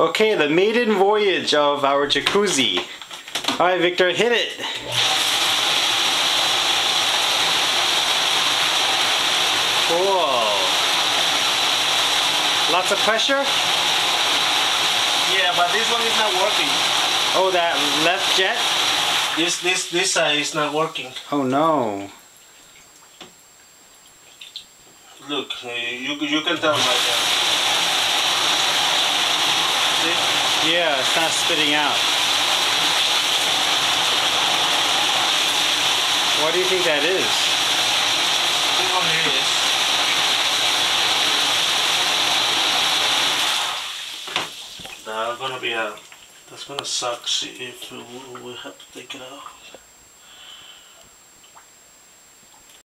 Okay, the maiden voyage of our jacuzzi. All right, Victor, hit it. Cool. Lots of pressure? Yeah, but this one is not working. Oh, that left jet? This this this side is not working. Oh no. Look, you you can tell by that. See? Yeah, it's not spitting out. What do you think that is? One here is. That's gonna be a. That's gonna suck. See if we we have to take it out.